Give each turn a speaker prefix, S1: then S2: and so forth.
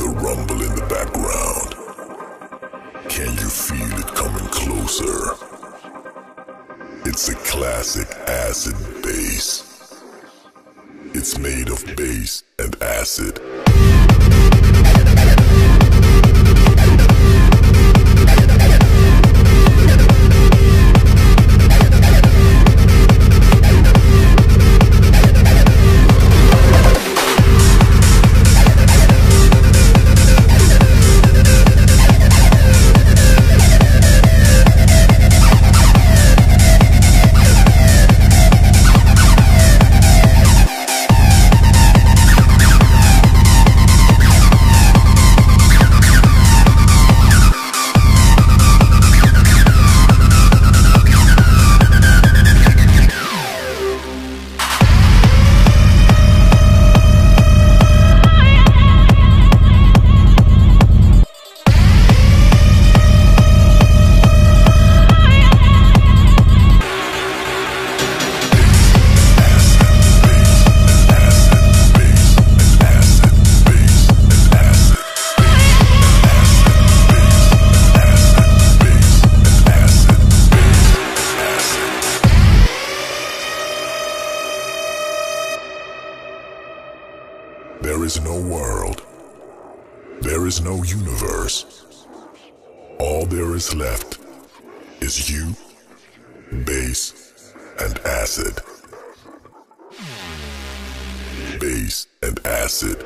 S1: the rumble in the background. Can you feel it coming closer? It's a classic acid bass. It's made of bass and acid. There is no world. There is no universe. All there is left is you, bass, and acid. Bass and acid.